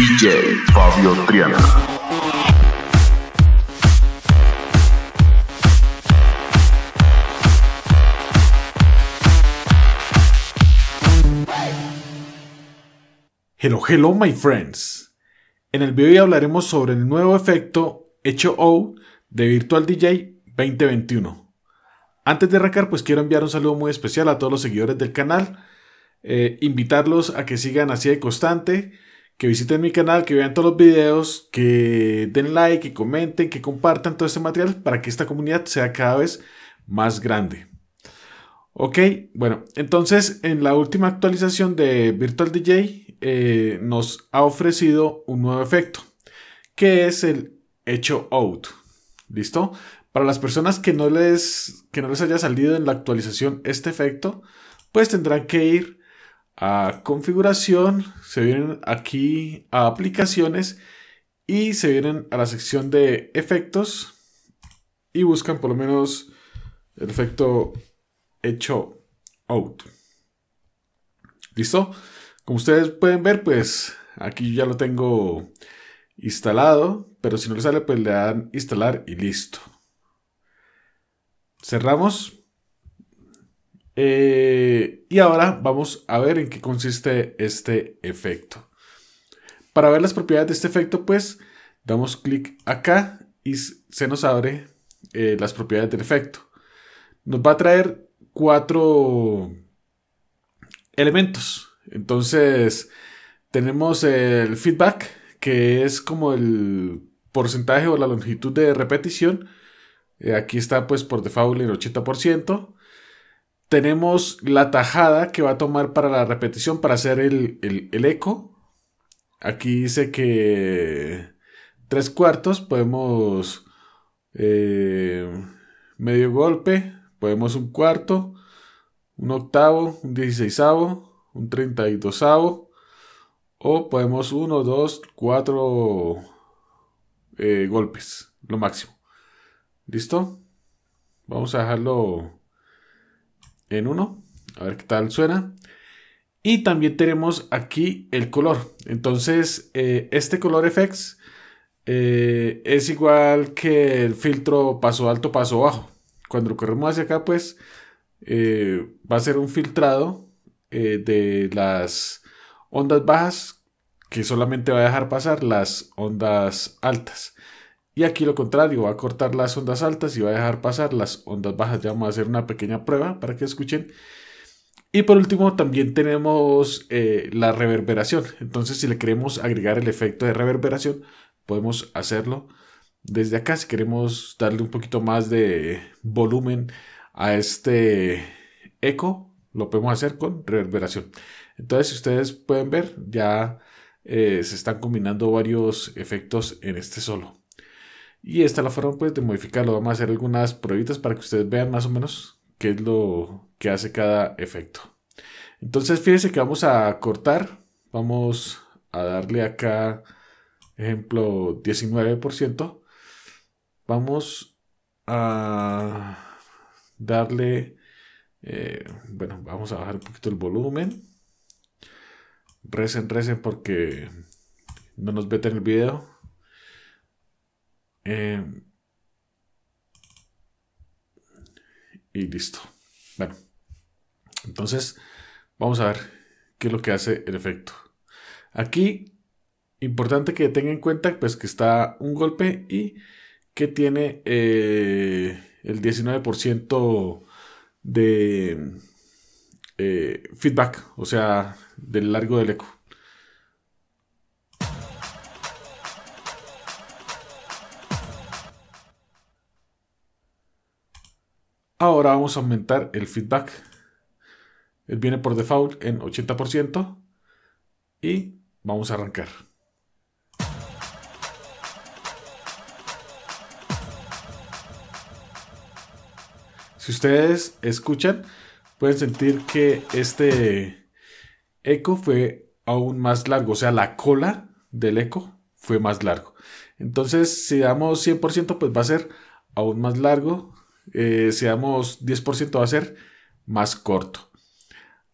DJ Fabio Triana. Hello, hello, my friends. En el video hablaremos sobre el nuevo efecto hecho O de Virtual DJ 2021. Antes de arrancar, pues quiero enviar un saludo muy especial a todos los seguidores del canal, eh, invitarlos a que sigan así de constante, que visiten mi canal, que vean todos los videos, que den like, que comenten, que compartan todo este material para que esta comunidad sea cada vez más grande. Ok, bueno, entonces en la última actualización de Virtual DJ eh, nos ha ofrecido un nuevo efecto, que es el hecho out. ¿Listo? Para las personas que no les, que no les haya salido en la actualización este efecto, pues tendrán que ir a configuración, se vienen aquí a aplicaciones y se vienen a la sección de efectos y buscan por lo menos el efecto hecho out. ¿Listo? Como ustedes pueden ver, pues aquí ya lo tengo instalado, pero si no le sale, pues le dan instalar y listo. Cerramos. Eh, y ahora vamos a ver en qué consiste este efecto. Para ver las propiedades de este efecto, pues damos clic acá y se nos abre eh, las propiedades del efecto. Nos va a traer cuatro elementos. Entonces, tenemos el feedback, que es como el porcentaje o la longitud de repetición. Eh, aquí está pues por default el 80% tenemos la tajada que va a tomar para la repetición para hacer el, eco. Aquí dice que tres cuartos, podemos eh, medio golpe, podemos un cuarto, un octavo, un dieciséisavo, un treinta y dosavo, o podemos uno, dos, cuatro eh, golpes, lo máximo. ¿Listo? Vamos a dejarlo en uno. A ver qué tal suena. Y también tenemos aquí el color. Entonces, eh, este color effects eh, es igual que el filtro paso alto, paso bajo. Cuando lo corremos hacia acá, pues eh, va a ser un filtrado de las ondas bajas que solamente va a dejar pasar las ondas altas. Y aquí lo contrario, va a cortar las ondas altas y va a dejar pasar las ondas bajas. Ya vamos a hacer una pequeña prueba para que escuchen. Y por último también tenemos eh, la reverberación. Entonces si le queremos agregar el efecto de reverberación, podemos hacerlo desde acá. Si queremos darle un poquito más de volumen a este eco, lo podemos hacer con reverberación. Entonces si ustedes pueden ver, ya eh, se están combinando varios efectos en este solo. Y esta es la forma pues, de modificarlo. Vamos a hacer algunas pruebas para que ustedes vean más o menos qué es lo que hace cada efecto. Entonces fíjense que vamos a cortar. Vamos a darle acá, ejemplo, 19%. Vamos a darle, eh, bueno, vamos a bajar un poquito el volumen. Recen, recen porque no nos vete en el video. Em, y listo. Bueno, entonces vamos a ver qué es lo que hace el efecto. Aquí, importante que tenga en cuenta pues que está un golpe y que tiene eh, el 19% de eh, feedback, o sea, del largo del eco. Ahora vamos a aumentar el feedback. Él viene por default en 80% y vamos a arrancar. Si ustedes escuchan, pueden sentir que este eco fue aún más largo, o sea, la cola del eco fue más largo. Entonces, si damos 100%, pues va a ser aún más largo eh, seamos 10% va a ser más corto.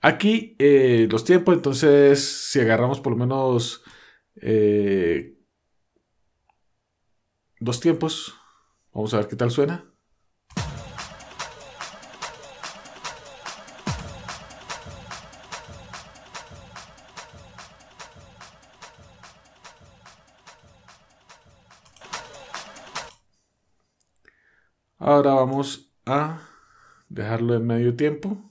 Aquí eh, los tiempos, entonces si agarramos por lo menos eh, dos tiempos. Vamos a ver qué tal suena. Ahora vamos a dejarlo en medio tiempo.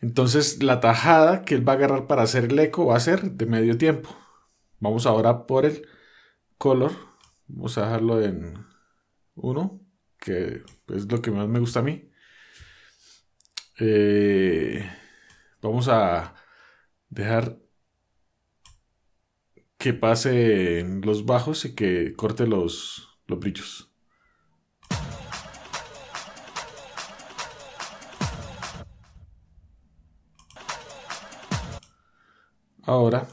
Entonces la tajada que él va a agarrar para hacer el eco va a ser de medio tiempo. Vamos ahora por el color. Vamos a dejarlo en 1, que es lo que más me gusta a mí. Eh, vamos a dejar que pase en los bajos y que corte los, los brillos. Ahora,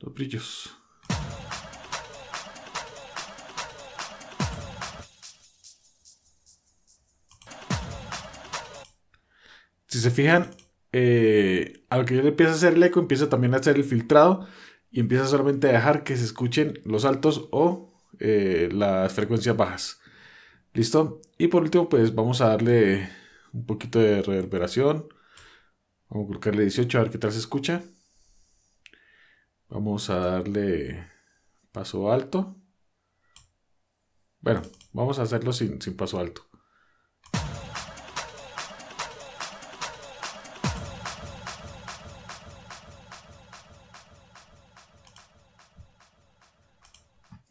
los brillos. Si se fijan, eh, a lo que yo le empiezo a hacer el eco, empieza también a hacer el filtrado y empieza solamente a dejar que se escuchen los altos o eh, las frecuencias bajas. ¿Listo? Y por último, pues vamos a darle un poquito de reverberación. Vamos a colocarle 18 a ver qué tal se escucha. Vamos a darle paso alto. Bueno, vamos a hacerlo sin, sin paso alto.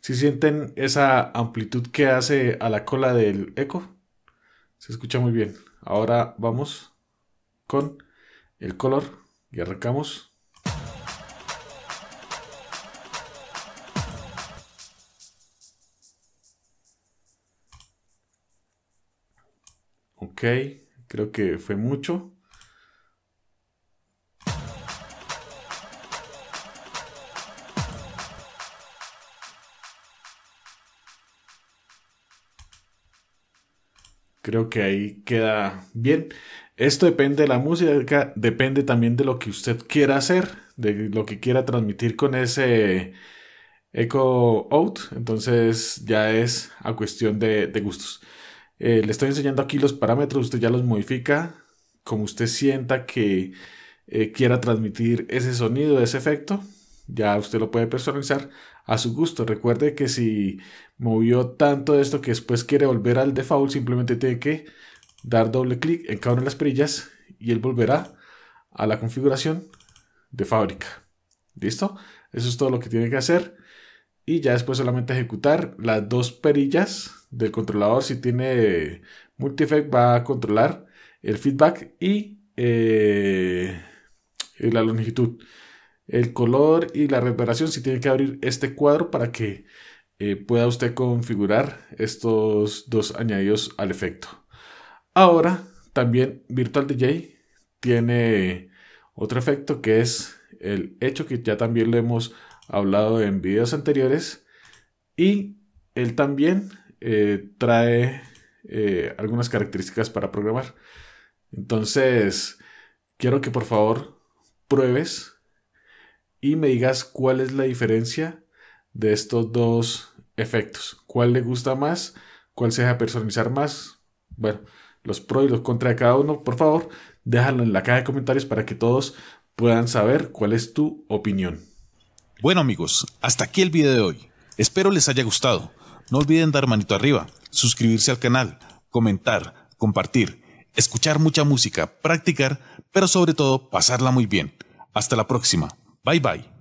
Si sienten esa amplitud que hace a la cola del eco, se escucha muy bien. Ahora vamos con el color y arrancamos. Ok, creo que fue mucho. Creo que ahí queda bien. Esto depende de la música, depende también de lo que usted quiera hacer, de lo que quiera transmitir con ese Echo Out. Entonces ya es a cuestión de, gustos. Eh, le estoy enseñando aquí los parámetros, usted ya los modifica como usted sienta que eh, quiera transmitir ese sonido, ese efecto. Ya usted lo puede personalizar a su gusto. Recuerde que si movió tanto esto que después quiere volver al default, simplemente tiene que dar doble clic en cada una de las perillas y él volverá a la configuración de fábrica. ¿Listo? Eso es todo lo que tiene que hacer. Y ya después solamente ejecutar las dos perillas del controlador. Si tiene multi-effect va a controlar el feedback y eh, la longitud el color y la reverberación si tiene que abrir este cuadro para que eh, pueda usted configurar estos dos añadidos al efecto. Ahora también Virtual DJ tiene otro efecto que es el hecho que ya también lo hemos hablado en videos anteriores y él también eh, trae eh, algunas características para programar. Entonces, quiero que por favor pruebes y me digas cuál es la diferencia de estos dos efectos. ¿Cuál le gusta más? ¿Cuál se deja personalizar más? Bueno, los pros y los contras de cada uno, por favor, déjalo en la caja de comentarios para que todos puedan saber cuál es tu opinión. Bueno amigos, hasta aquí el video de hoy. Espero les haya gustado. No olviden dar manito arriba, suscribirse al canal, comentar, compartir, escuchar mucha música, practicar, pero sobre todo pasarla muy bien. Hasta la próxima. Bye bye.